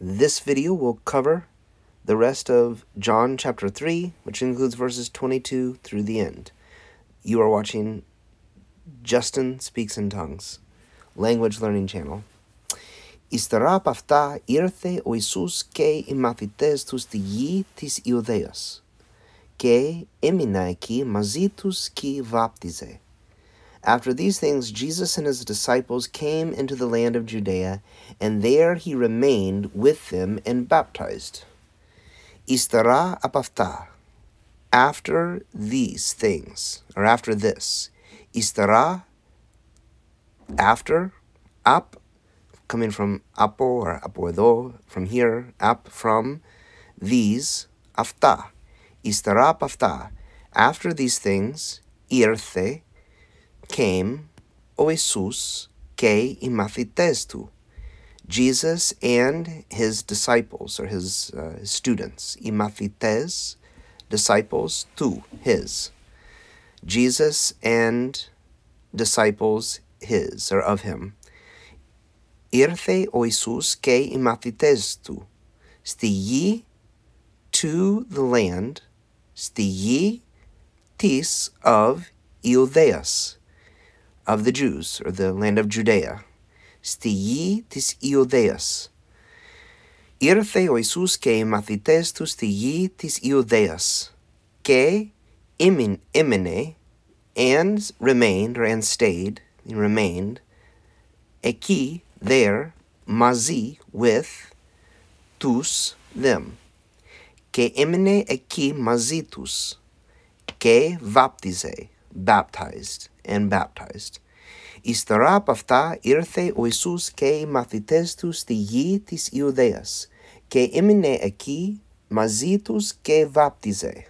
This video will cover the rest of John chapter 3, which includes verses 22 through the end. You are watching Justin Speaks in Tongues, language learning channel. Ύστερα από αυτά ήρθε ο Ιησούς και οι μαθητές του στη γη της Ιουδαίας και έμεινα εκεί μαζί τους και βάπτιζε. After these things, Jesus and his disciples came into the land of Judea, and there he remained with them and baptized. Istara apafta. After these things, or after this. Istara, after, up, coming from apo or apoedo, from here, up, from, these, afta. Istara apafta. After these things, irthe, came o Jesus que y mαθητές του, Jesus and his disciples, or his, uh, his students, y mαθητές, disciples, tu, his. Jesus and disciples, his, or of him. Ήρθε ο Ιησούς και οι μαθητές του, στη γη, to the land, στη γη της of Iudeas, of the Jews, or the land of Judea, στη γη της Ιουδαίας. Ήρθε ο Ιησούς και οι μαθητές του στη γη της Ιουδαίας και έμεινε and remained, or and stayed, remained, εκεί, there, μαζί, with, τους, them. Και έμεινε εκεί μαζί τους και βάπτιζε, Baptized, and baptized. Ύστερα από αυτά ήρθε ο Ιησούς και οι μαθητές τους στη γη της Ιουδαίας και έμεινε εκεί μαζί τους και βάπτιζε.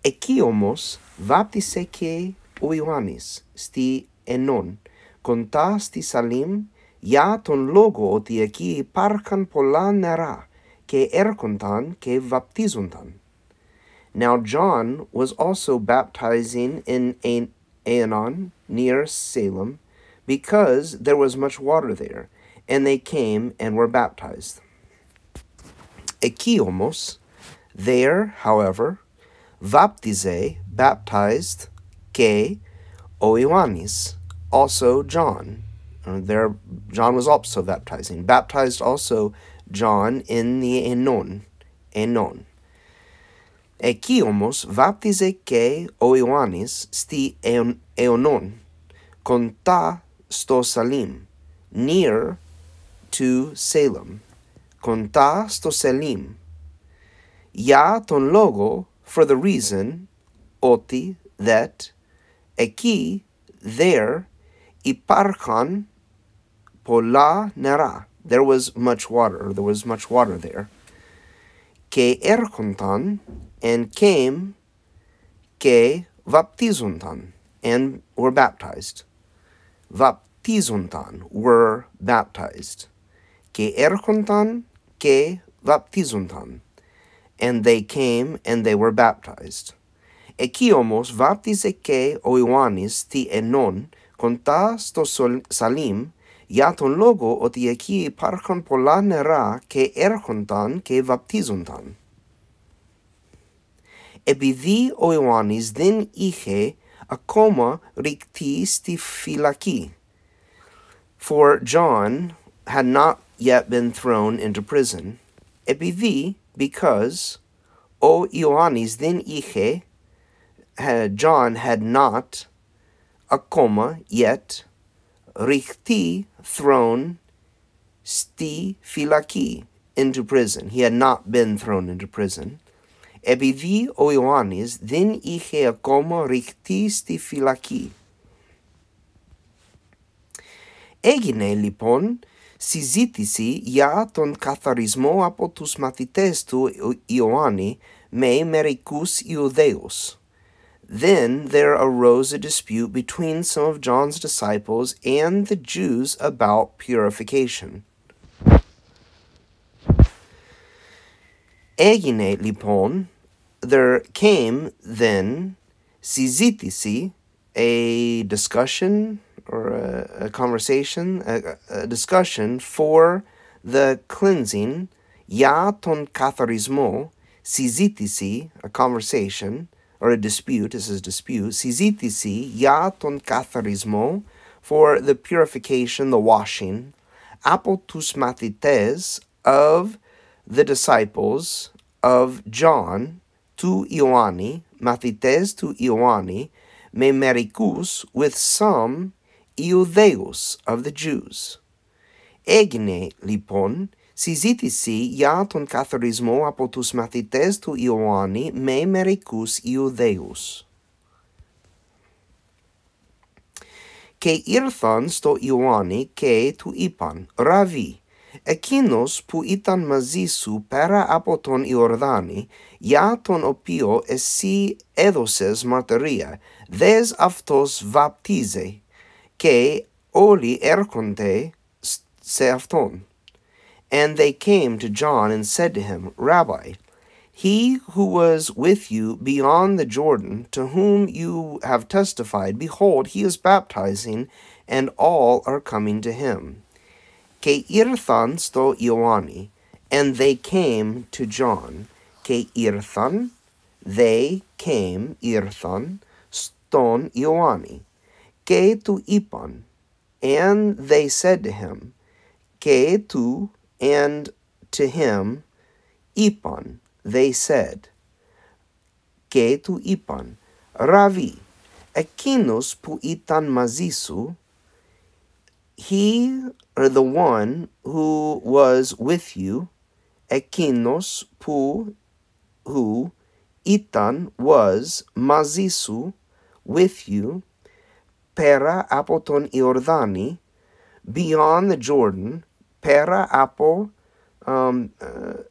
Εκεί όμως βάπτισε και ο Ιωάννης στη Ενών, κοντά στη Σαλήμ, για τον λόγο ότι εκεί υπάρχαν πολλά νερά και έρχονταν και βαπτίζονταν. Now John was also baptizing in Aenon near Salem because there was much water there, and they came and were baptized. Ekiomos, there, however, baptize, baptized, ke oioannis, also John. Uh, there, John was also baptizing. Baptized also John in the Enon, Enon. Εκεί όμως βάπτιζε και ο Ιωάννης στη Αionών, κοντά στο Σαλήμ, near to Salem, κοντά στο Σαλήμ, για τον λόγο, for the reason, ότι, that, εκεί, there, υπάρχαν πολλά νερά. There was much water, there was much water there. Και έρχονταν and came ke vaptizuntan and were baptized. Vaptizuntan were baptized. Ke erkontan ke vaptizuntan. And they came and they were baptized. Ekiomos vaptize ke oiwanis ti enon contas to salim yaton logo oti eki parkon pola nera que ercontan que vaptizuntan επειδή ο Ιωάννης δεν είχε ακόμα ρηκτεί στη φυλακή. For John had not yet been thrown into prison. Επειδή, because, ο Ιωάννης δεν είχε, John had not, ακόμα, yet, ρηκτεί, thrown, στη φυλακή, into prison. He had not been thrown into prison. Επειδή ο Ιωάννης δεν είχε ακόμα ρηχτεί στη φυλακή. Έγινε λοιπόν συζήτηση για τον καθαρισμό από τους μαθητές του Ιωάννη με μερικούς Ιουδαίους. Then there arose a dispute between some of John's disciples and the Jews about purification. Έγινε λοιπόν, there came then συζήτηση, a discussion or a, a conversation, a, a, discussion for the cleansing, ya ton katharismo, sizitisi, a conversation, or a dispute, this is dispute, sizitisi, ya ton katharismo, for the purification, the washing, apotus matites, of the disciples of John to Ioanni, Mathites to Ioanni, me mericus with some Iudeus of the Jews. Egne lipon, συζήτηση για τον καθορισμό από τους μαθητές του Ιωάννη με μερικούς Ιουδαίους. Και ήρθαν στο Ιωάννη και του είπαν, «Ραβί, Εκείνος που ήταν μαζί σου πέρα από τον Ιορδάνη, για τον οποίο εσύ έδωσες μαρτυρία, δες αυτός βαπτίζε, και όλοι έρχονται σε αυτόν. And they came to John and said to him, Rabbi, he who was with you beyond the Jordan, to whom you have testified, behold, he is baptizing, and all are coming to him. que irthan sto Ioanni, and they came to John. Que irthan, they came, irthan, ston Ioanni. Que tu ipan, and they said to him, Que tu, and to him, ipan, they said, Que tu ipan, Ravi, ekinos pu itan mazisu, he or the one who was with you, ekinos pu, who, itan was, mazisu, with you, pera apoton Iordani, beyond the Jordan, pera apo, um, uh,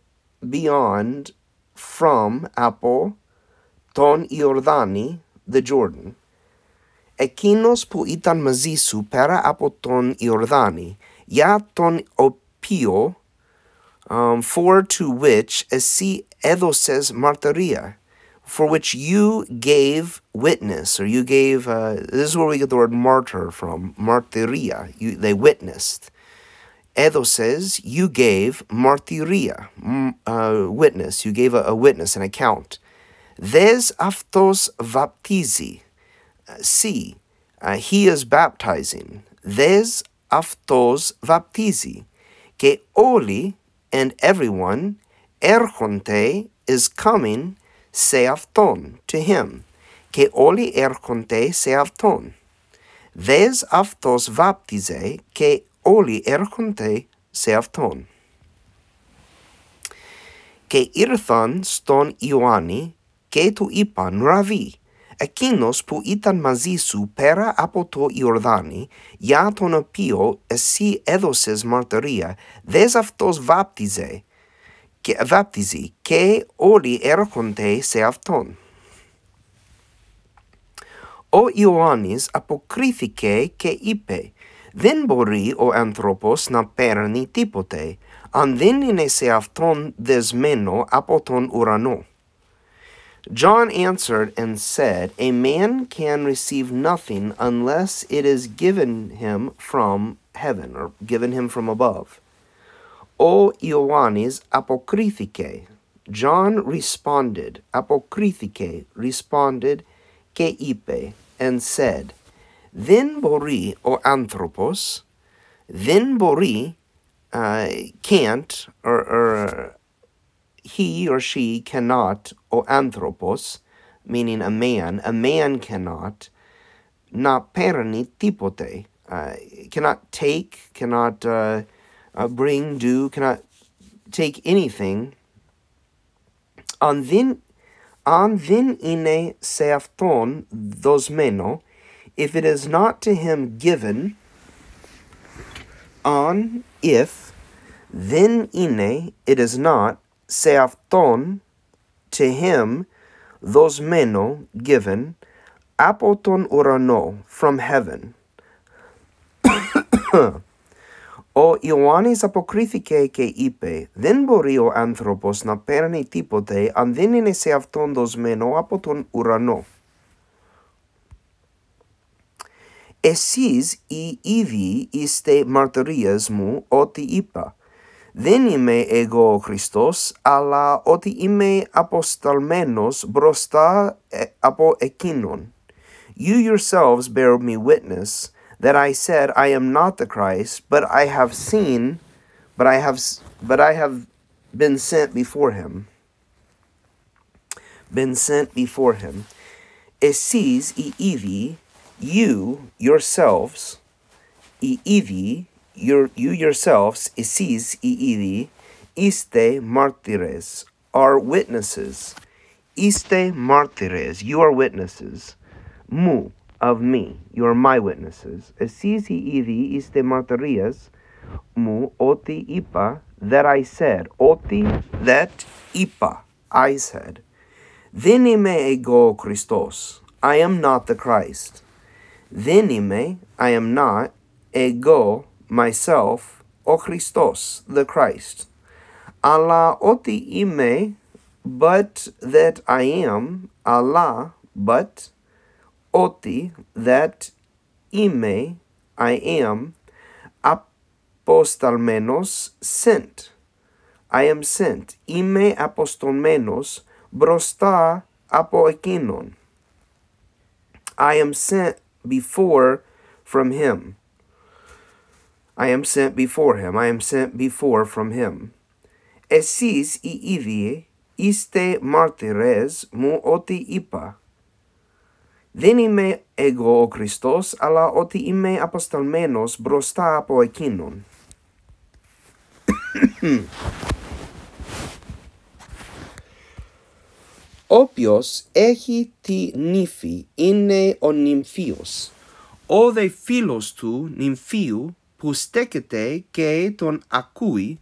beyond, from apo, ton Iordani, the Jordan Ekinos που ήταν μαζί σου πέρα από τον Ιορδάνη, για τον οποίο, um, for to which εσύ έδωσες μαρτυρία, for which you gave witness, or you gave, uh, this is where we get the word martyr from, martyria, you, they witnessed. Έδωσες, you gave martyria, uh, witness, you gave a, a witness, an account. Δες αυτός βαπτίζει, see, uh, he is baptizing. Δες αυτός βαπτίζει. Και όλοι and everyone έρχονται is coming σε αυτόν, to him. Και όλοι έρχονται σε αυτόν. Δες αυτός βάπτιζε και όλοι έρχονται σε αυτόν. Και ήρθαν στον Ιωάννη και του είπαν, Ραβί, Εκείνος που ήταν μαζί σου πέρα από το Ιορδάνη, για τον οποίο εσύ έδωσες μαρτυρία, δες αυτός βάπτιζε, και βάπτιζε και όλοι έρχονται σε αυτόν. Ο Ιωάννης αποκρίθηκε και είπε, δεν μπορεί ο άνθρωπος να παίρνει τίποτε, αν δεν είναι σε αυτόν δεσμένο από τον ουρανό. John answered and said, A man can receive nothing unless it is given him from heaven, or given him from above. O Ioannis apokrythike. John responded, apokrythike, responded, ke ipe, and said, Then bori, o anthropos, then bori, uh, can't, or, or he or she cannot, o anthropos, meaning a man, a man cannot, na perni typote, uh, cannot take, cannot uh, uh, bring, do, cannot take anything. On then, on then ine seafton dosmeno, if it is not to him given, on if, then ine it is not σε αυτόν, to him, δοσμένο, given, από τον ουρανό, from heaven. Ο Ιωάννης αποκρίθηκε και είπε «Δεν μπορεί ο άνθρωπος να παίρνει τίποτε αν δεν είναι σε αυτόν δοσμένο από τον ουρανό». Εσείς οι ίδιοι είστε μαρτυρίες μου ότι είπα. Δεν είμαι εγώ ο Χριστός, αλλά ότι είμαι αποσταλμένος μπροστά από εκείνον. You yourselves bear me witness that I said I am not the Christ, but I have seen, but I have, but I have been sent before him. Been sent before him. Εσείς οι ίδιοι, you yourselves, οι ίδιοι, your, you yourselves, isis e iste martires, are witnesses. Iste martires, you are witnesses. Mu, of me, you are my witnesses. Isis e iste Martires, mu oti ipa, that I said. Oti, that ipa, I said. Dinime ego Christos, I am not the Christ. Dinime, I am not, ego, myself, ο Χριστός, the Christ. Αλλά ότι είμαι, but that I am, αλλά, but, ότι, that είμαι, I am, αποσταλμένος, sent. I am sent. Είμαι αποστολμένος μπροστά από εκείνον. I am sent before from him. I am sent before him. I am sent before from him. Εσείς οι ίδιοι είστε μάρτυρες μου ότι είπα. Δεν είμαι εγώ ο Χριστός, αλλά ότι είμαι αποσταλμένος μπροστά από εκείνον. Όποιος έχει τη νύφη είναι ο νυμφίος. Ο δε φίλος του νυμφίου που στέκεται και τον ακούει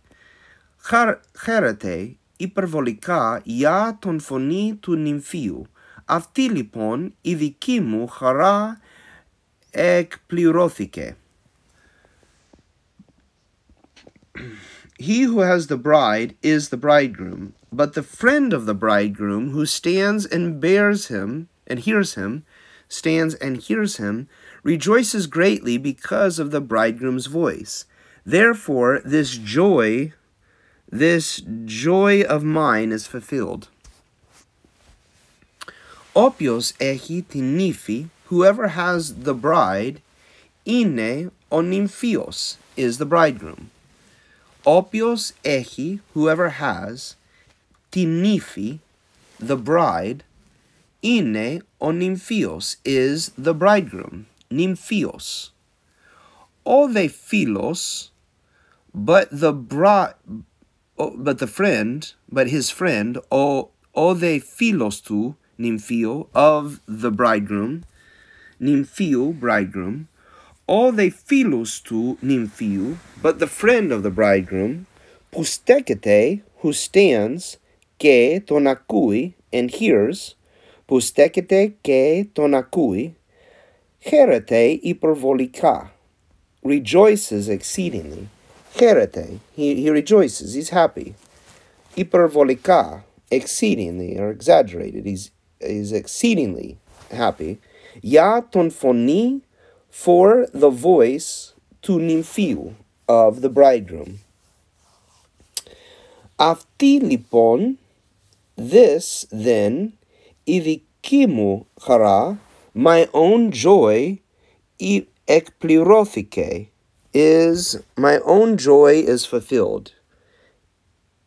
χαίρεται υπερβολικά για τον φωνή του νυμφίου. Αυτή λοιπόν η δική μου χαρά εκπληρώθηκε. He who has the bride is the bridegroom, but the friend of the bridegroom who stands and bears him and hears him, stands and hears him, rejoices greatly because of the bridegroom's voice. Therefore, this joy, this joy of mine is fulfilled. Opios ehi tinifi, whoever has the bride, ine onimfios, is the bridegroom. Opios ehi, whoever has, tinifi, the bride, ine onimfios, is the bridegroom nymphios. All they philos, but the bra, but the friend, but his friend, o, o de philos tu, nymphio, of the bridegroom, nymphio, bridegroom, all they philos to nymphio, but the friend of the bridegroom, pustekete, who stands, ke tonakui, and hears, pustekete ke tonakui, herete hypervolika, rejoices exceedingly. Herete, he, he rejoices, he's happy. Hypervolika, exceedingly or exaggerated, he's is exceedingly happy. Ya ton phoni for the voice to nymphiu of the bridegroom. Αυτή λοιπόν, this then, η δική μου χαρά, my own joy, εκπληρώθηκε, is, my own joy is fulfilled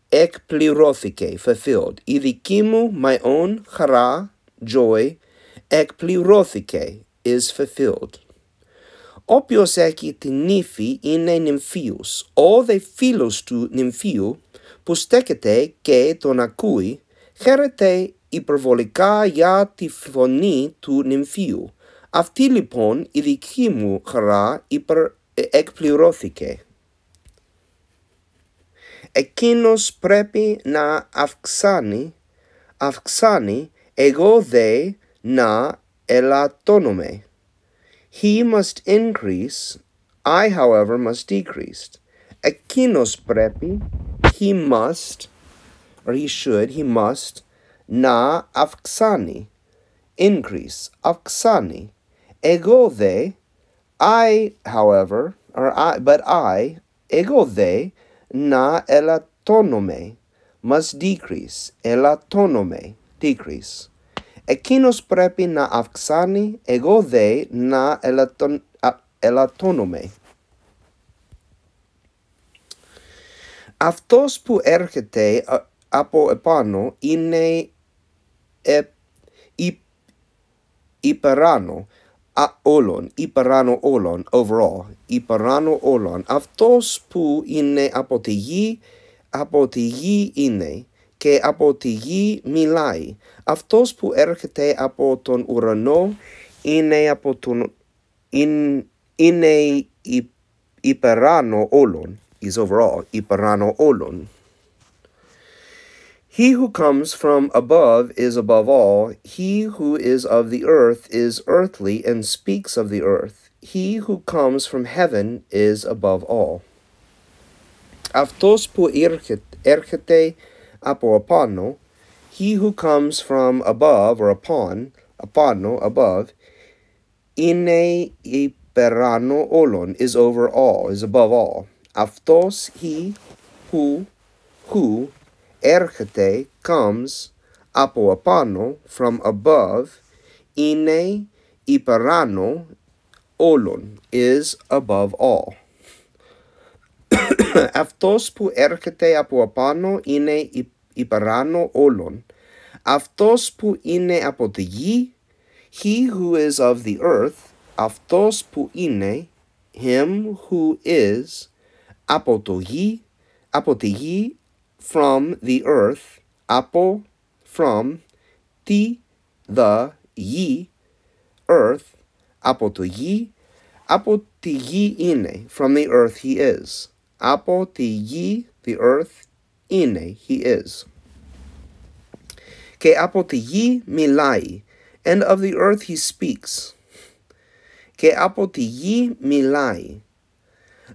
εκπληρώθηκε, fulfilled. Η δική μου, my own, χαρά, joy, εκπληρώθηκε, is fulfilled. Όποιος έχει την νύφη είναι νυμφίος. Ο δε φίλος του νυμφίου που στέκεται και τον ακούει, χαίρεται υπερβολικά για τη φωνή του νυμφίου. Αυτή λοιπόν η δική μου χαρά υπερ, εκπληρώθηκε εκείνος πρέπει να αυξάνει, αυξάνει, εγώ δε να ελαττώνομαι. He must increase, I however must decrease. Εκείνος πρέπει, he must, or he should, he must, να αυξάνει. Increase, αυξάνει. Εγώ δε, I, however, or I, but I, εγώ δε, να ελαττώνομαι. Must decrease, ελαττώνομαι, decrease. Εκείνος πρέπει να αυξάνει, εγώ δε, να ελαττώνομαι. Αυτός που έρχεται ε, από επάνω είναι ε, υ, υπεράνω όλων, υπεράνω όλων, overall, υπεράνω όλων. Αυτός που είναι από τη γη, από τη γη είναι και από τη γη μιλάει. Αυτός που έρχεται από τον ουρανό είναι από τον είναι, είναι υπεράνω όλων. Is overall υπεράνω όλων. He who comes from above is above all. He who is of the earth is earthly and speaks of the earth. He who comes from heaven is above all. Αυτός που έρχεται από απάνω, he who comes from above or upon, apano, above, είναι υπεράνω όλων, is over all, is above all. Αυτός, he, who, who, έρχεται, comes, από απάνω, from above, είναι υπεράνω όλων, is above all. Αυτός που έρχεται από απάνω είναι υπεράνω όλων. Αυτός που είναι από τη γη, he who is of the earth, αυτός που είναι, him who is, από το γη, από τη γη, from the earth, από, from, τη, the, γη, earth, από το γη, από τη γη είναι, from the earth he is. Από τη γη, the earth, είναι, he is. Και από τη γη μιλάει, and of the earth he speaks. Και από τη γη μιλάει.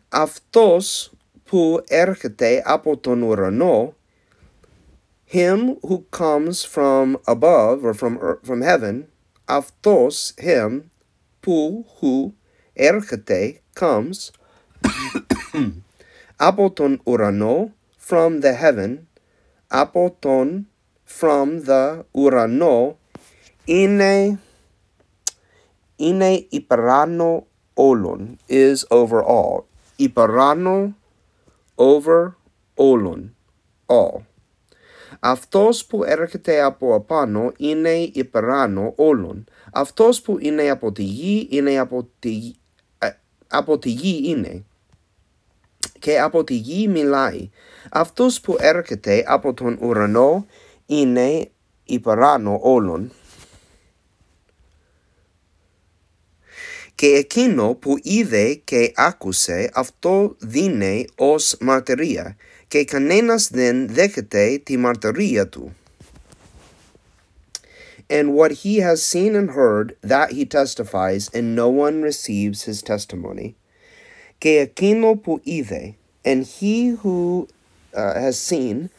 Αυτός που έρχεται από τον ουρανό, him who comes from above or from, from heaven, αυτός, him, που, who, έρχεται, comes, από τον ουρανό, from the heaven, από τον, from the ουρανό, είναι, είναι υπεράνω όλων, is over all. Υπεράνω, over όλων, all. Αυτός που έρχεται από απάνω είναι υπεράνω όλων. Αυτός που είναι από τη γη είναι από τη, ε, από τη γη είναι και από τη γη μιλάει. Αυτός που έρχεται από τον ουρανό είναι υπεράνω όλων. Και εκείνο που είδε και άκουσε αυτό δίνει ως μαρτυρία και κανένας δεν δέχεται τη μαρτυρία του. And what he has seen and heard, that he testifies, and no one receives his testimony. que aquino pu ide, and he who uh, has seen,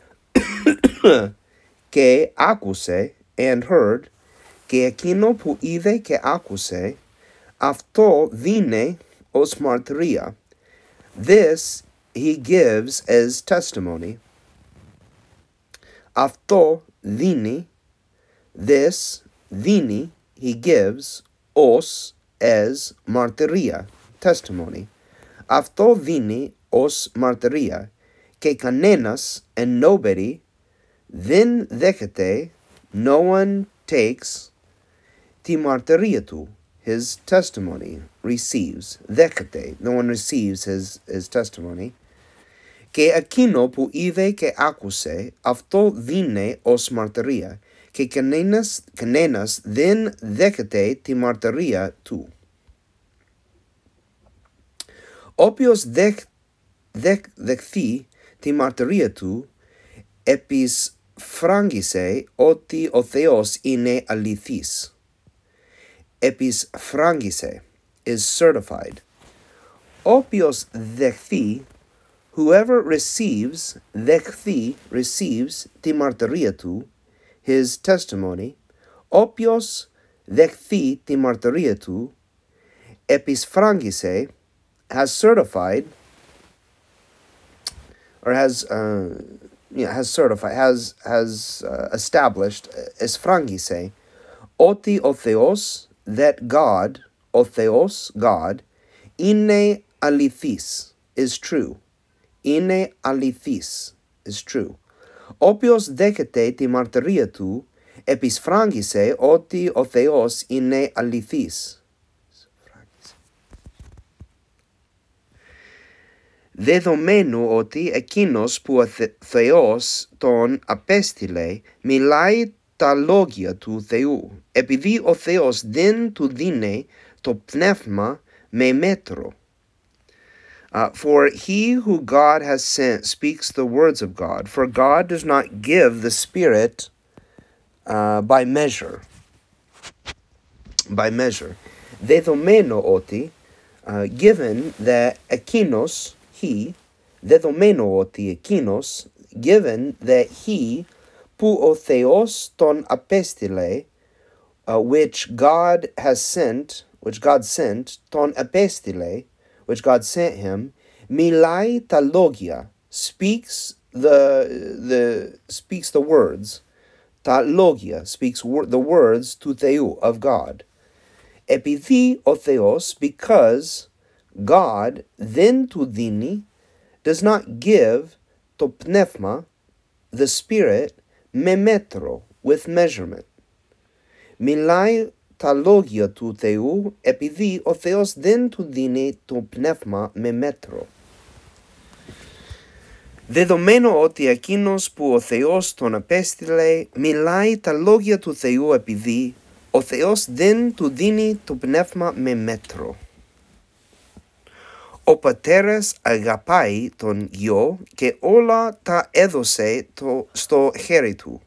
que acuse and heard, que aquino pu ide que acuse, Afto vine os martyria. This he gives as testimony. Afto dini, this dini he gives os as martyria, testimony. Afto dini os martyria, que canenas and nobody, then decete, no one takes, ti martyria tu. His testimony receives δέχεται no one receives his, his testimony και εκείνο που είδε και άκουσε αυτό δίνει ως μαρτυρία και κανένας, κανένας δεν δέχεται τη μαρτυρία του Όποιος δεχ, δεχ, δεχθεί τη μαρτυρία του, επισφράγγισε ότι ο Θεός είναι αληθής. Epis frangise is certified. Opios dechthi, whoever receives, dechthi receives timartarietu, his testimony, opios dechthi timartarietu, epis frangise, has certified, or has, uh, you has certified, has, has uh, established, uh, esfrangice, oti o theos, that God, ο Θεός, God, είναι αληθής, is true. Είναι αληθής, is true. Όποιος δέχεται τη μαρτυρία του, επισφράγγισε ότι ο Θεός είναι αληθής. Δεδομένου ότι εκείνος που ο Θεός τον απέστειλε μιλάει τα λόγια του Θεού, επειδή ο Θεός δεν του δίνει το πνεύμα με μέτρο. Uh, for he who God has sent speaks the words of God, for God does not give the Spirit uh, by measure. By measure. Δεδομένο ότι, uh, given that εκείνος he, δεδομένο ότι εκείνος, given that he, που ο Θεός τον απέστειλε, uh, which God has sent, which God sent, τον απέστειλε, which God sent him, μιλάει τα λόγια, speaks the, the, speaks the words, τα λόγια, speaks wor- the words του Θεού, of God. Επειδή ο Θεός, because God then του δίνει, does not give το πνεύμα, the spirit, με μέτρο, with measurement. Μιλάει τα λόγια του Θεού επειδή ο Θεός δεν του δίνει το πνεύμα με μέτρο. Δεδομένου ότι εκείνος που ο Θεός τον απέστειλε μιλάει τα λόγια του Θεού επειδή ο Θεός δεν του δίνει το πνεύμα με μέτρο. Ο πατέρας αγαπάει τον γιο και όλα τα έδωσε το, στο χέρι του.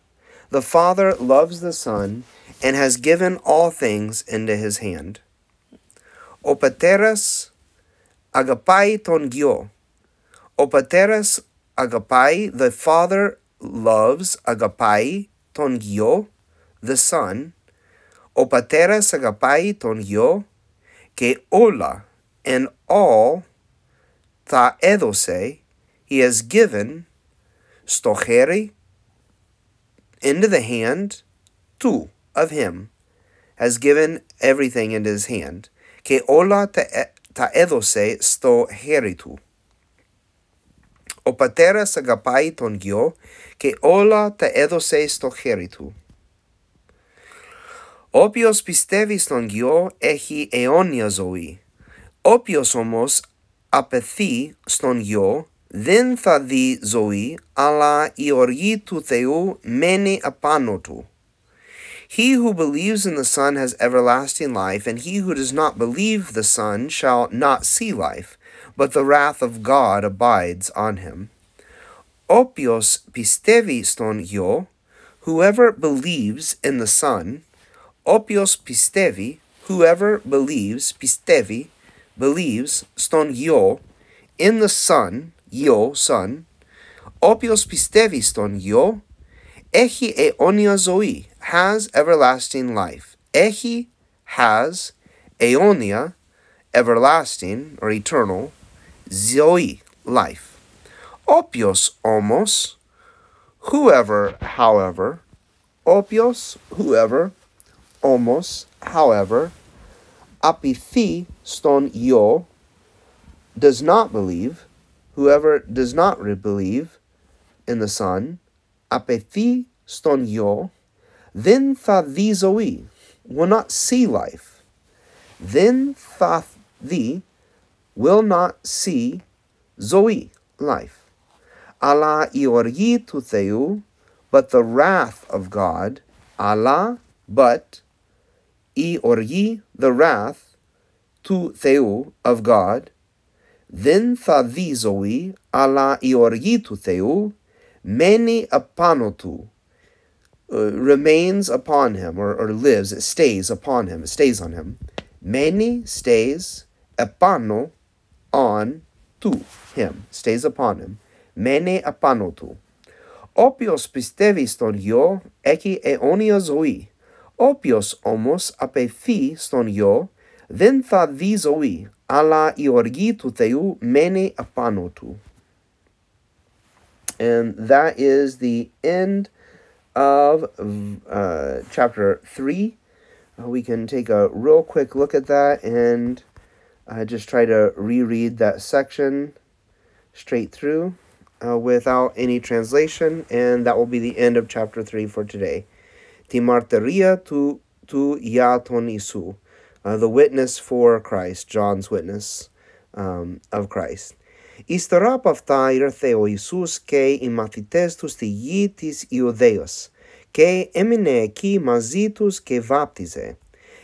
The father loves the son and has given all things into his hand. Ο πατέρας αγαπάει τον γιο. Ο πατέρας αγαπάει, the father loves, αγαπάει τον γιο, the son. Ο πατέρας αγαπάει τον γιο και όλα and all τα έδωσε, he has given, στο χέρι, into the hand, του, of him, has given everything into his hand, και όλα τα, τα έδωσε στο χέρι του. Ο πατέρας αγαπάει τον γιο και όλα τα έδωσε στο χέρι του. Όποιος πιστεύει στον γιο έχει αιώνια ζωή. Όποιος όμως απαιθεί στον γιο δεν θα δει ζωή, αλλά η οργή του Θεού μένει απάνω του. He who believes in the Son has everlasting life, and he who does not believe the Son shall not see life, but the wrath of God abides on him. Όποιος πιστεύει στον γιο, whoever believes in the Son, όποιος πιστεύει, whoever believes, πιστεύει, believes, ston yo, in the Son, yo, Son, opios pistevi ston yo, echi eonia zoi, has everlasting life. Echi has eonia, everlasting or eternal, zoi, life. Opios omos, whoever, however, opios, whoever, omos, however, apithiston yo, does not believe, whoever does not believe in the Son, apithiston yo, then tha di zoe, will not see life. Then tha di will not see zoe, life. Ala iorgi tu theu, but the wrath of God, Allah, but η οργή, the wrath, του Θεού, of God, δεν θα δει ζωή, αλλά η οργή του Θεού μένει απάνω του, uh, remains upon him, or, or lives, it stays upon him, it stays on him. Μένει, stays, επάνω, on, to him, stays upon him. Μένει απάνω του. Όποιος πιστεύει στον γιο έχει αιώνια ζωή. Όποιος όμως απαιθεί στον γιο δεν θα δει ζωή, αλλά η οργή του Θεού μένει απάνω του. And that is the end of uh, chapter 3. Uh, we can take a real quick look at that and uh, just try to reread that section straight through uh, without any translation, and that will be the end of chapter 3 for today. Τη martyria tu, tu για Isu, uh, the witness for Christ, John's witness um, of Christ. Ύστερα από αυτά ήρθε ο Ιησούς και οι μαθητές τους στη γη της Ιουδαίας και έμεινε εκεί μαζί τους και βάπτιζε.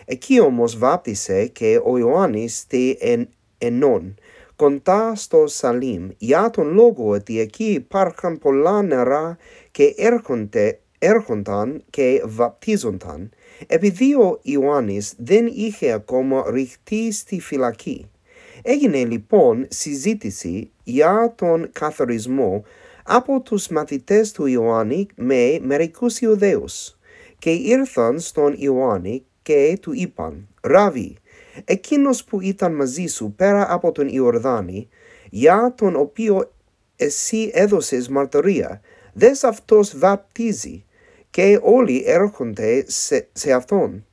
Εκεί όμως βάπτισε και ο Ιωάννης στη εν, Ενών, κοντά στο Σαλίμ, για τον λόγο ότι εκεί υπάρχουν πολλά νερά και έρχονται, έρχονταν και βαπτίζονταν, επειδή ο Ιωάννης δεν είχε ακόμα ρηχτεί στη φυλακή. Έγινε λοιπόν συζήτηση για τον καθορισμό από τους μαθητές του Ιωάννη με μερικούς Ιουδαίους και ήρθαν στον Ιωάννη και του είπαν «Ράβι, εκείνος που ήταν μαζί σου πέρα από τον Ιορδάνη, για τον οποίο εσύ έδωσες μαρτυρία, δες αυτός βαπτίζει και όλοι έρχονται σε, σε αυτόν».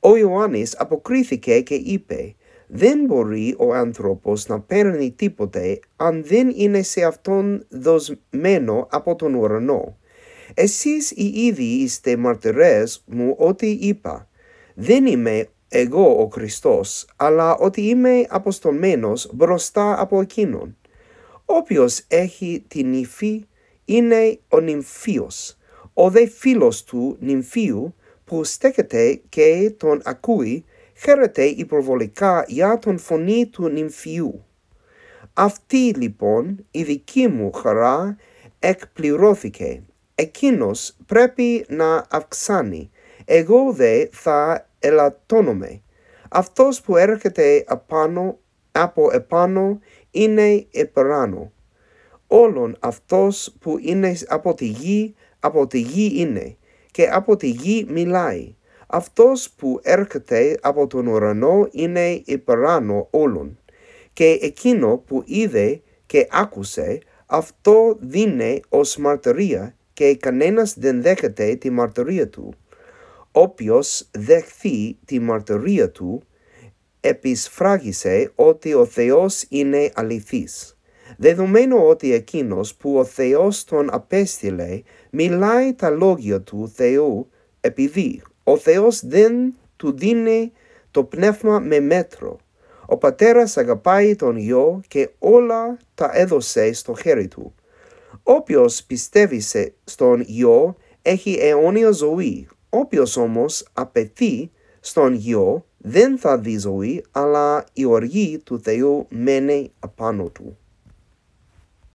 Ο Ιωάννης αποκρίθηκε και είπε δεν μπορεί ο άνθρωπος να παίρνει τίποτε αν δεν είναι σε αυτόν δοσμένο από τον ουρανό. Εσείς οι ίδιοι είστε μαρτυρές μου ότι είπα, δεν είμαι εγώ ο Χριστός, αλλά ότι είμαι αποστολμένος μπροστά από εκείνον. Όποιος έχει την νυφή είναι ο νυμφίος, ο δε φίλος του νυμφίου που στέκεται και τον ακούει χαίρεται υπερβολικά για τον φωνή του νυμφιού. Αυτή λοιπόν η δική μου χαρά εκπληρώθηκε. Εκείνος πρέπει να αυξάνει, εγώ δε θα ελαττώνομαι. Αυτός που έρχεται απάνω, από επάνω είναι επεράνω. Όλον αυτός που είναι από τη γη, από τη γη είναι και από τη γη μιλάει. Αυτός που έρχεται από τον ουρανό είναι υπεράνω όλων και εκείνο που είδε και άκουσε αυτό δίνει ως μαρτυρία και κανένας δεν δέχεται τη μαρτυρία του. Όποιος δεχθεί τη μαρτυρία του επισφράγισε ότι ο Θεός είναι αληθής. Δεδομένου ότι εκείνος που ο Θεός τον απέστειλε μιλάει τα λόγια του Θεού επειδή ο Θεός δεν του δίνει το πνεύμα με μέτρο. Ο πατέρας αγαπάει τον γιο και όλα τα έδωσε στο χέρι του. Όποιος πιστεύει στον γιο έχει αιώνια ζωή. Όποιος όμως απαιτεί στον γιο δεν θα δει ζωή, αλλά η οργή του Θεού μένει απάνω του.